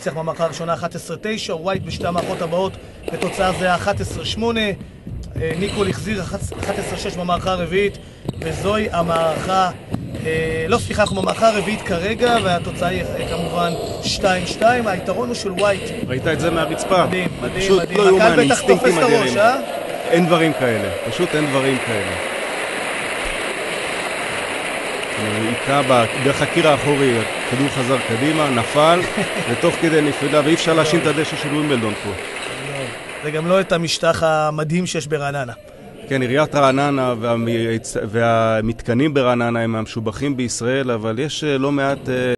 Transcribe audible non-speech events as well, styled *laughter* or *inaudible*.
הצליח במערכה הראשונה 11-9, ווייט בשתי המערכות הבאות בתוצאה זהה 11-8. אה, ניקול החזיר 11-6 במערכה הרביעית, וזוהי המערכה, אה, לא סליחה, אנחנו במערכה הרביעית כרגע, והתוצאה היא אה, כמובן 2-2. היתרון הוא של ווייט. ראית את זה מהרצפה? מדהים, מדהים, פשוט מדהים. לא יאומן, אינסטינקטים אדירים. אין דברים כאלה, פשוט אין דברים כאלה. היכה דרך הקיר האחורי, הכדור חזר קדימה, נפל, *laughs* ותוך כדי נפילה, ואי אפשר להאשים את הדשא של ווימבלדון פה. זה גם לא את המשטח המדהים שיש ברעננה. כן, עיריית רעננה והמ- והמתקנים ברעננה הם מהמשובחים בישראל, אבל יש אה, לא מעט אה,